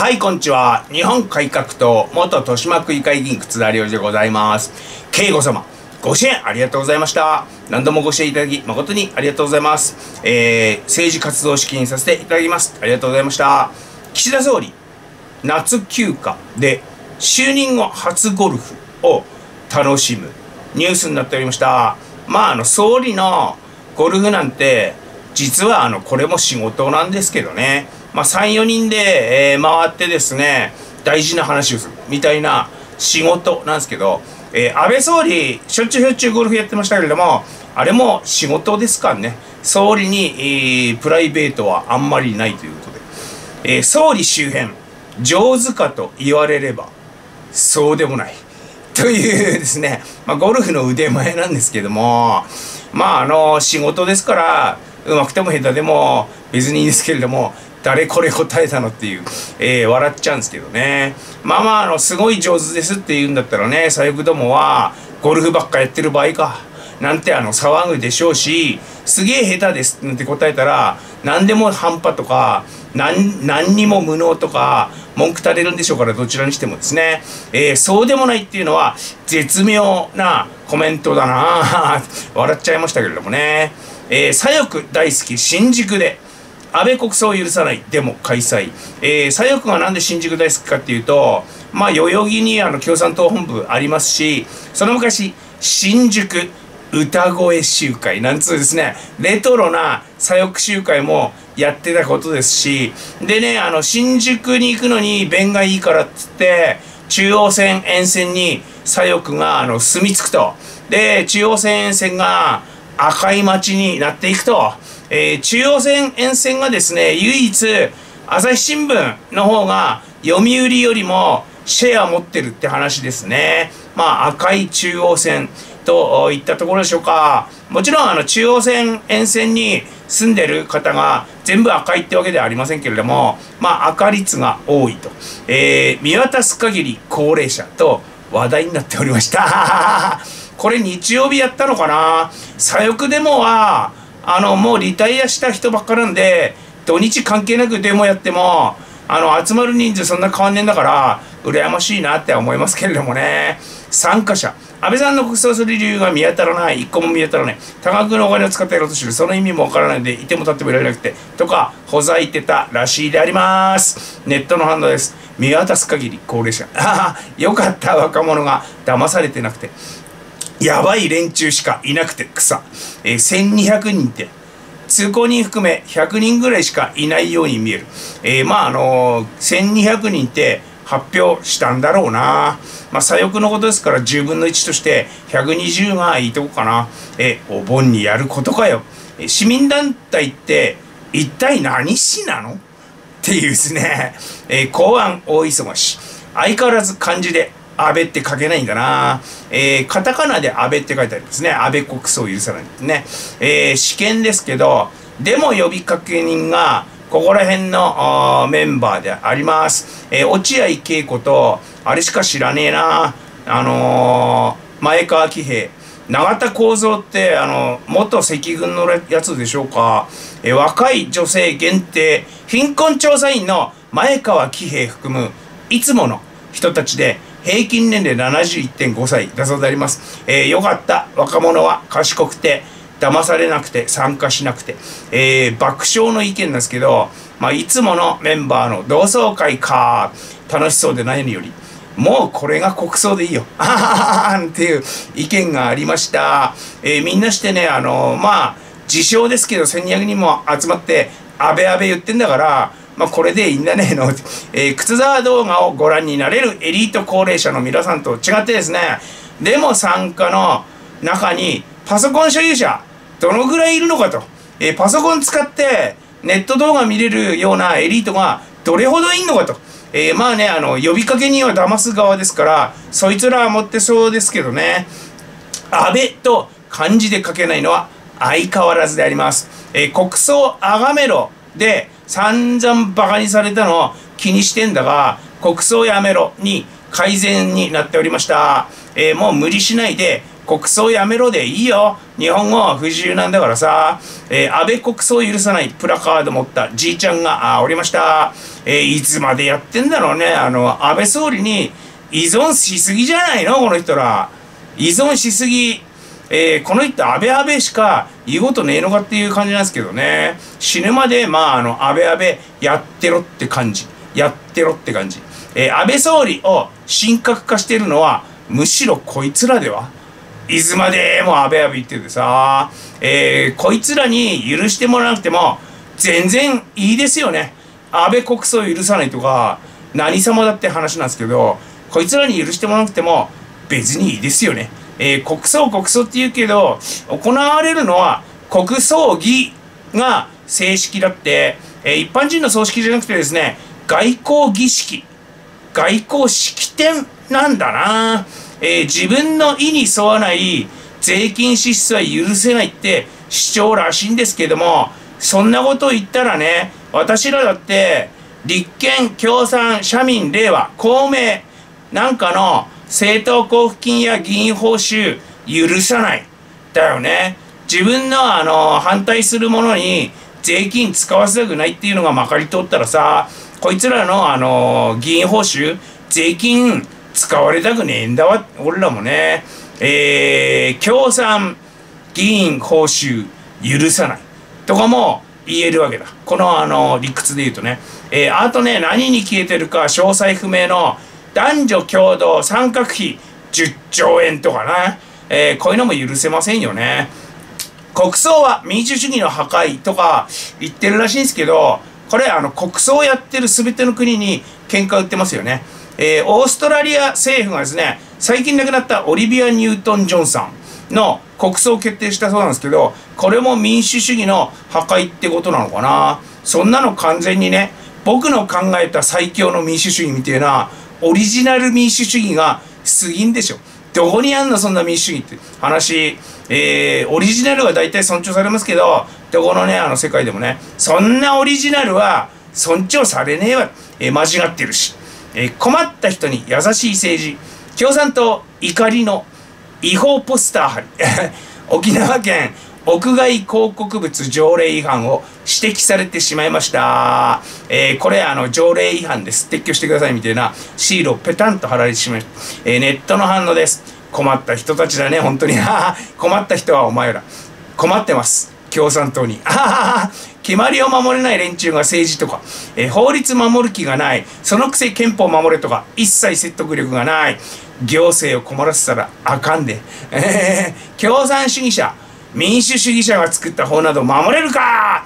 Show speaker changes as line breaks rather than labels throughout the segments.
はい、こんにちは。日本改革党元豊島区議会議員靴田良でございます。慶吾様、ご支援ありがとうございました。何度もご支援いただき、誠にありがとうございます。えー、政治活動資金させていただきます。ありがとうございました。岸田総理、夏休暇で就任後初ゴルフを楽しむニュースになっておりました。まあ、あの、総理のゴルフなんて、実はあの、これも仕事なんですけどね。まあ、3、4人で、えー、回ってですね、大事な話をするみたいな仕事なんですけど、えー、安倍総理、しょっちゅうしょっちゅうゴルフやってましたけれども、あれも仕事ですからね、総理に、えー、プライベートはあんまりないということで、えー、総理周辺、上手かと言われれば、そうでもない。というですね、まあ、ゴルフの腕前なんですけども、まあ、あの、仕事ですから、うまくても下手でも別にいいんですけれども、誰これ答えたのっていう、えー、笑っちゃうんですけどね。まあまあ、あの、すごい上手ですって言うんだったらね、左翼どもは、ゴルフばっかやってる場合か。なんてあの、騒ぐでしょうし、すげえ下手ですなんて答えたら、何でも半端とか、何、何にも無能とか、文句垂れるんでしょうから、どちらにしてもですね。えー、そうでもないっていうのは、絶妙なコメントだな笑っちゃいましたけれどもね。えー、左翼大好き新宿で、安倍国葬を許さないデモ開催。えー、左翼がなんで新宿大好きかっていうと、まあ、代々木にあの共産党本部ありますし、その昔、新宿歌声集会なんつうですね、レトロな左翼集会もやってたことですし、でね、あの、新宿に行くのに便がいいからっつって、中央線沿線に左翼があの住み着くと。で、中央線沿線が赤い街になっていくと。えー、中央線沿線がですね、唯一、朝日新聞の方が読売よりもシェア持ってるって話ですね。まあ、赤い中央線といったところでしょうか。もちろん、あの、中央線沿線に住んでる方が全部赤いってわけではありませんけれども、まあ、赤率が多いと。えー、見渡す限り高齢者と話題になっておりました。これ日曜日やったのかな？左翼デモは、あの、もうリタイアした人ばっかなんで、土日関係なくデモやっても、あの、集まる人数そんな変わんねえんだから、羨ましいなって思いますけれどもね。参加者。安倍さんの国葬する理由が見当たらない。一個も見当たらない。多額のお金を使ってやろうとしてる。その意味もわからないんで、いても立ってもいられなくて。とか、ほざいてたらしいであります。ネットの反応です。見渡す限り高齢者。ああ、よかった若者が騙されてなくて。やばい連中しかいなくて草。えー、1200人って、通行人含め100人ぐらいしかいないように見える。えー、まああのー、1200人って発表したんだろうな。まあ左翼のことですから10分の1として120がいいとこかな。えー、お盆にやることかよ。えー、市民団体って一体何市なの？っていうですね、えー、公安大忙し。相変わらず漢字で安倍って書けないんだな。えー、カタカナで安倍って書いてありますね。安倍国葬を許さないですね。えー、試験ですけど、でも呼びかけ人が、ここら辺のメンバーであります。えー、落合恵子と、あれしか知らねえな。あのー、前川喜平。永田幸三って、あの、元赤軍のやつでしょうか。えー、若い女性限定、貧困調査員の前川喜平含む、いつもの人たちで、平均年齢71.5歳だそうであります。えー、よかった。若者は賢くて、騙されなくて、参加しなくて。えー、爆笑の意見ですけど、まあ、いつものメンバーの同窓会か、楽しそうで何より。もうこれが国葬でいいよ。あはははっていう意見がありました。えー、みんなしてね、あのー、まあ、自称ですけど、1200人も集まって、安倍安倍言ってんだから、まあ、これでいいんだねの、えー、靴沢動画をご覧になれるエリート高齢者の皆さんと違ってですね、でも参加の中にパソコン所有者、どのぐらいいるのかと。えー、パソコン使ってネット動画見れるようなエリートがどれほどいんのかと。えー、まあね、あの、呼びかけには騙す側ですから、そいつらは持ってそうですけどね、安倍と漢字で書けないのは相変わらずであります。えー、国葬あがめろで、散々バカにされたのを気にしてんだが、国葬やめろに改善になっておりました。えー、もう無理しないで、国葬やめろでいいよ。日本語は不自由なんだからさ。えー、安倍国葬を許さないプラカード持ったじいちゃんがおりました。えー、いつまでやってんだろうね。あの、安倍総理に依存しすぎじゃないのこの人ら。依存しすぎ。えー、この人、安倍安倍しか言うことねえのかっていう感じなんですけどね。死ぬまで、まあ、あの、安倍安倍やってろって感じ。やってろって感じ。えー、安倍総理を神格化してるのは、むしろこいつらではいつまでも安倍安倍言っててさ、えー、こいつらに許してもらわなくても、全然いいですよね。安倍国葬許さないとか、何様だって話なんですけど、こいつらに許してもらわなくても、別にいいですよね。えー、国葬国葬って言うけど、行われるのは国葬儀が正式だって、えー、一般人の葬式じゃなくてですね、外交儀式、外交式典なんだな、えー、自分の意に沿わない税金支出は許せないって主張らしいんですけども、そんなことを言ったらね、私らだって、立憲、共産、社民、令和、公明なんかの政党交付金や議員報酬許さない。だよね。自分のあの、反対するものに税金使わせたくないっていうのがまかり通ったらさ、こいつらのあの、議員報酬、税金使われたくねえんだわ。俺らもね、えー、共産議員報酬許さない。とかも言えるわけだ。このあの、理屈で言うとね。えー、あとね、何に消えてるか詳細不明の男女共同参画費10兆円とかな、えー、こういうのも許せませんよね。国葬は民主主義の破壊とか言ってるらしいんですけど、これあの国葬をやってる全ての国に喧嘩売ってますよね。えー、オーストラリア政府がですね、最近亡くなったオリビア・ニュートン・ジョンさんの国葬を決定したそうなんですけど、これも民主主義の破壊ってことなのかな。そんなの完全にね、僕の考えた最強の民主主義みたいなオリジナル民主主義が過ぎんでしょ。どこにあんのそんな民主主義って話。えー、オリジナルは大体尊重されますけど、どこのね、あの世界でもね、そんなオリジナルは尊重されねえわ。えー、間違ってるし。えー、困った人に優しい政治。共産党怒りの違法ポスター貼り。沖縄県屋外広告物条例違反を指摘されてしまいました。えー、これあの条例違反です。撤去してくださいみたいなシールをペタンと貼られてしまいました。えー、ネットの反応です。困った人たちだね、本当に。困った人はお前ら。困ってます。共産党に。決まりを守れない連中が政治とか、えー、法律守る気がない。そのくせ憲法守れとか、一切説得力がない。行政を困らせたらあかんで。え、共産主義者。民主主義者が作った法など守れるか？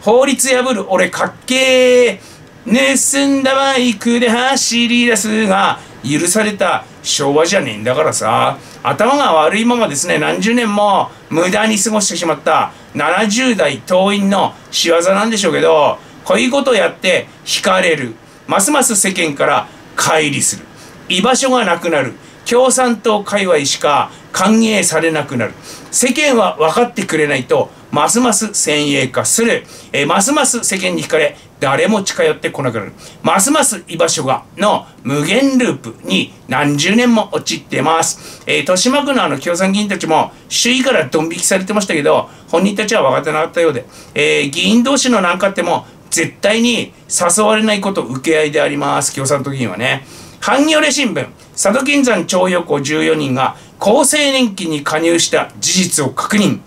法律破る俺かっけー。盗んだバイクで走り出すが許された昭和じゃねえんだからさ。頭が悪いままですね。何十年も無駄に過ごしてしまった。70代党員の仕業なんでしょうけどこういうことをやって惹かれる。ますます世間から乖離する。居場所がなくなる。共産党界隈しか歓迎されなくなる。世間は分かってくれないとますます先鋭化する、えー、ますます世間に惹かれ誰も近寄ってこなくなる。ますます居場所がの無限ループに何十年も陥ってます、えー、豊島区のあの共産議員たちも首位からドン引きされてましたけど本人たちは分かってなかったようで、えー、議員同士の何かっても絶対に誘われないこと受け合いであります。共産党議員はね。ハンギョレ新聞。佐渡金山徴用工14人が厚生年金に加入した事実を確認。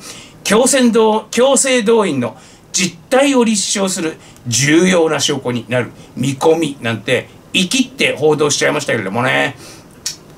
強制動強制動員の実態を立証する重要な証拠になる。見込みなんて生きって報道しちゃいましたけれどもね。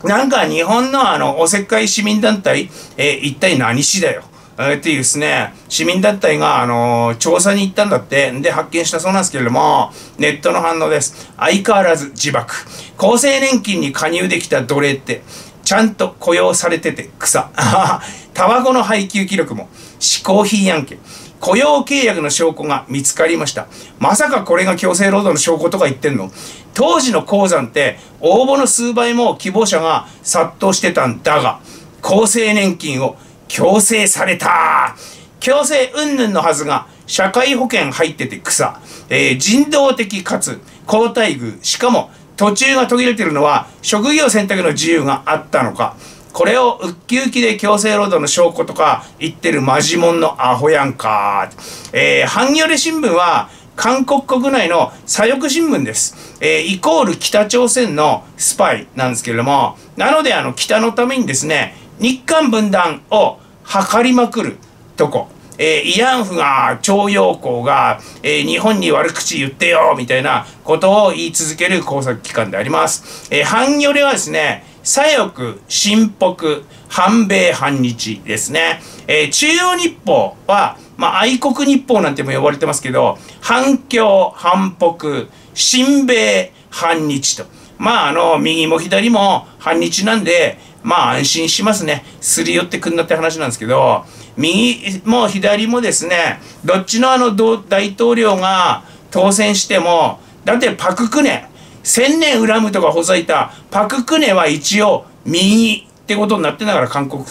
なんか日本のあのおせっかい市民団体、えー、一体何市だよ、っていうですね、市民団体が、あのー、調査に行ったんだって、で、発見したそうなんですけれども、ネットの反応です。相変わらず自爆。厚生年金に加入できた奴隷って、ちゃんと雇用されてて草。タバコの配給記録も、嗜好品やんけ。雇用契約の証拠が見つかりました。まさかこれが強制労働の証拠とか言ってんの？当時の鉱山って応募の数倍も希望者が殺到してたんだが、厚生年金を強制された強制云々のはずが、社会保険入ってて草。えー、人道的かつ高待遇。しかも途中が途切れてるのは職業選択の自由があったのかこれをウッキウキで強制労働の証拠とか言ってるマジモンのアホやんか。えー、ハンギョレ新聞は韓国国内の左翼新聞です。えー、イコール北朝鮮のスパイなんですけれども、なのであの北のためにですね、日韓分断を図りまくるとこ。えー、慰安婦が、徴用工が、えー、日本に悪口言ってよみたいなことを言い続ける工作機関であります。えー、反ギョレはですね、左翼、新北、反米、反日ですね。えー、中央日報は、まあ、愛国日報なんても呼ばれてますけど、反共、反北、親米、反日と。まあ、あの、右も左も反日なんで、まあ安心しますね。すり寄ってくんなって話なんですけど、右も左もですね、どっちのあの大統領が当選しても、だってパククネ、千年恨むとかほざいたパククネは一応右ってことになってんだから韓国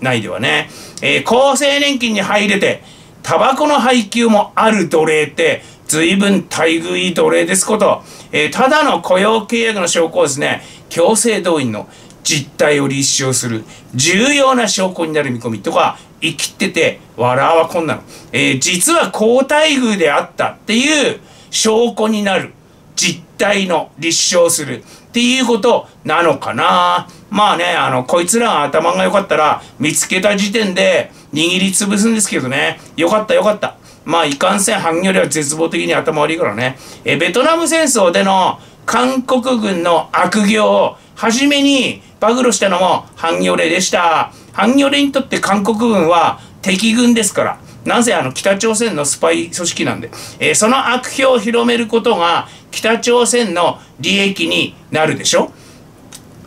内ではね。えー、厚生年金に入れて、タバコの配給もある奴隷って、随分待遇いい奴隷ですこと。えー、ただの雇用契約の証拠をですね、強制動員の実態を立証する重要な証拠になる見込みとか生きてて笑わこんなの、えー、実は好待遇であったっていう証拠になる実態の立証するっていうことなのかな。まあねあのこいつらが頭が良かったら見つけた時点で握りつぶすんですけどね。よかったよかった。まあいかんせん反撃よりは絶望的に頭悪いからね。えベトナム戦争での韓国軍の悪行を初めに暴露したのもハンギョレでした。ハンギョレにとって韓国軍は敵軍ですから。なぜあの北朝鮮のスパイ組織なんで、えー、その悪評を広めることが北朝鮮の利益になるでしょ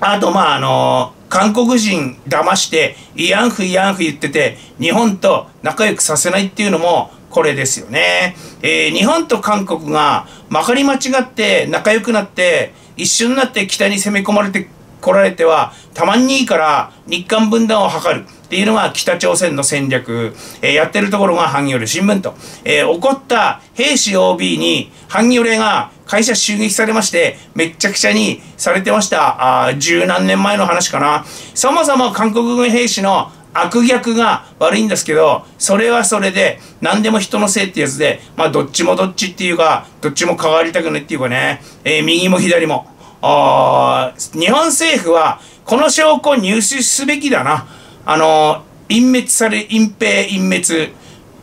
あとまああのー、韓国人騙して慰安婦慰安婦言ってて日本と仲良くさせないっていうのもこれですよね。えー、日本と韓国がまかり間違って仲良くなって一緒になって北に攻め込まれて来られてはたまにいいから日韓分断を図る。っていうのが北朝鮮の戦略、えー、やってるところがハンギョレ新聞と、えー、怒った兵士 OB にハンギョレが会社襲撃されましてめっちゃくちゃにされてました。あ十何年前の話かな。そもそも韓国軍兵士の悪逆が悪いんですけどそれはそれで何でも人のせいってやつでまあどっちもどっちっていうかどっちも変わりたくないっていうかね、えー、右も左も。ああ日本政府はこの証拠を入手すべきだな。あの隠滅され、隠蔽、隠滅、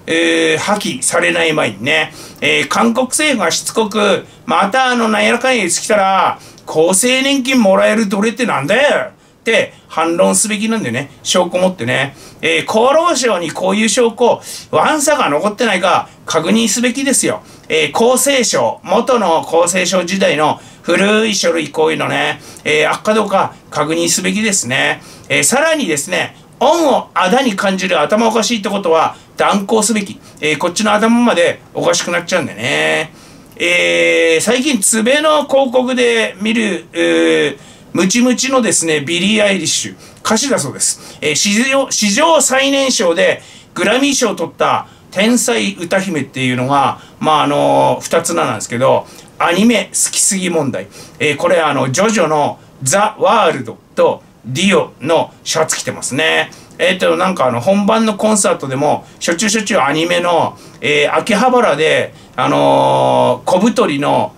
えー、破棄されない前にね、えー、韓国政府がしつこく、またあの、なやらかんやつ来たら、厚生年金もらえる奴隷ってなんだよ。って反論すべきなんでね、証拠持ってね、えー、厚労省にこういう証拠、ワンサが残ってないか確認すべきですよ。えー、厚生省、元の厚生省時代の古い書類こういうのね、えー、悪かどうか確認すべきですね。えー、さらにですね、恩をあだに感じる頭おかしいってことは断行すべき。えー、こっちの頭までおかしくなっちゃうんでね。えー、最近、つべの広告で見る、えームチムチのですね、ビリー・アイリッシュ、歌手だそうです。えー、史上、史上最年少でグラミー賞を取った天才歌姫っていうのが、まあ、あのー、二つ名なんですけど、アニメ好きすぎ問題。えー、これあの、ジョジョのザ・ワールドとディオのシャツ着てますね。えっ、ー、と、なんかあの、本番のコンサートでも、しょっちゅうしょっちゅうアニメの、えー、秋葉原で、あのー、小太りの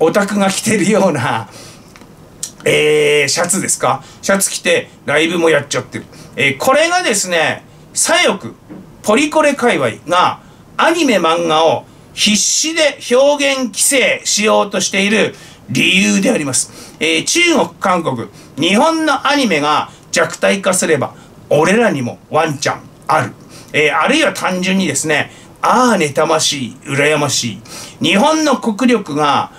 オタクが着てるような、えー、シャツですか？シャツ着てライブもやっちゃってる。えー、これがですね、左翼、ポリコレ界隈がアニメ漫画を必死で表現規制しようとしている理由であります。えー、中国、韓国、日本のアニメが弱体化すれば、俺らにもワンチャンある。えー、あるいは単純にですね、ああ、妬ましい、羨ましい。日本の国力が、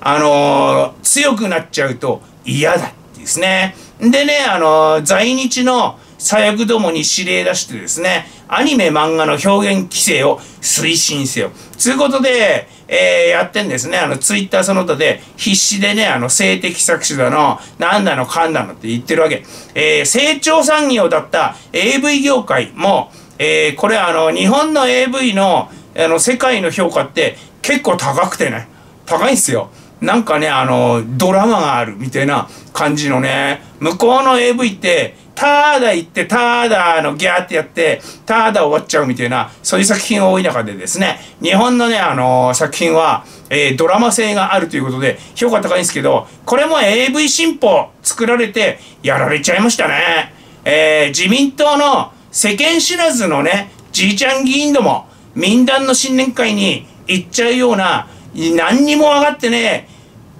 あのー、強くなっちゃうと、嫌だってですね。でね、あの、在日の左翼どもに指令出してですね、アニメ漫画の表現規制を推進せよ。つうことで、えー、やってんですね。あの、ツイッターその他で必死でね、あの、性的搾取だの、なんだの、かんだのって言ってるわけ。えー、成長産業だった AV 業界も、えー、これあの、日本の AV の、あの、世界の評価って結構高くてね、高いんすよ。なんかね、あの、ドラマがあるみたいな感じのね、向こうの AV ってただ言って、ただあの、ギャーってやって、ただ終わっちゃうみたいな、そういう作品が多い中でですね、日本のね、あのー、作品は、えー、ドラマ性があるということで、評価高いんですけど、これも AV 新法作られて、やられちゃいましたね。えー、自民党の世間知らずのね、じいちゃん議員ども、民団の新年会に行っちゃうような、何にも分かってねえ、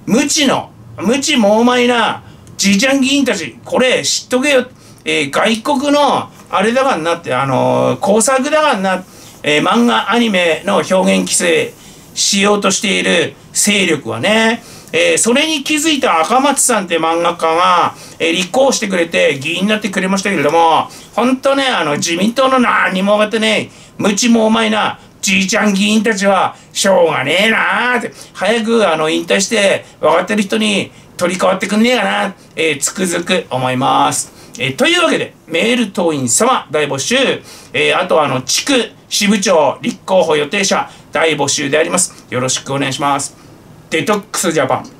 無知の、無知猛昧な、じいちゃん議員たち、これ知っとけよ。えー、外国の、あれだからなって、あのー、工作だからな、えー、漫画、アニメの表現規制しようとしている勢力はね、えー、それに気づいた赤松さんって漫画家が、えー、立候補してくれて議員になってくれましたけれども、本当ね、あの、自民党の何にも分かってね、無知もうまいな、じいちゃん議員たちは、しょうがねえなーって、早くあの、引退して分かってる人に取り替わってくんねえかな、えー、つくづく思います。えー、というわけで、メール党員様大募集、えー、あとはあの、地区支部長立候補予定者大募集であります。よろしくお願いします。デトックスジャパン。